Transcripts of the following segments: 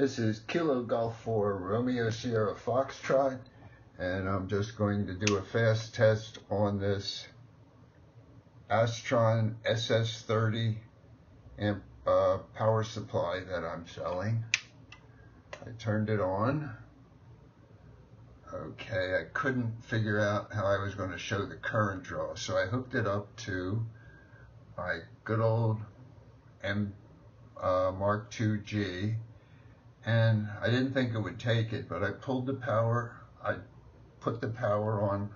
This is Kilo Golf 4 Romeo Sierra Foxtrot and I'm just going to do a fast test on this Astron SS30 amp uh, power supply that I'm selling. I turned it on. Okay, I couldn't figure out how I was going to show the current draw, so I hooked it up to my good old M uh, Mark II-G, and I didn't think it would take it, but I pulled the power, I put the power on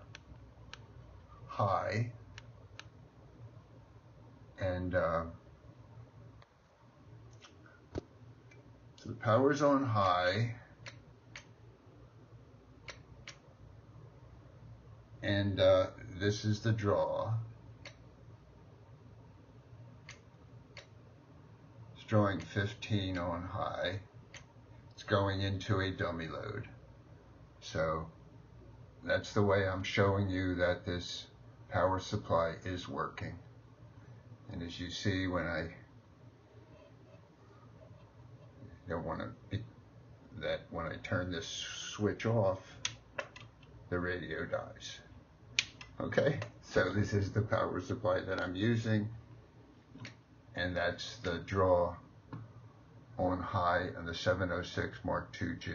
high, and uh, so the power's on high, and uh, this is the draw. It's drawing 15 on high. Going into a dummy load. So that's the way I'm showing you that this power supply is working. And as you see when I don't want to that when I turn this switch off, the radio dies. Okay, so this is the power supply that I'm using, and that's the draw on high on the 706 Mark II-G.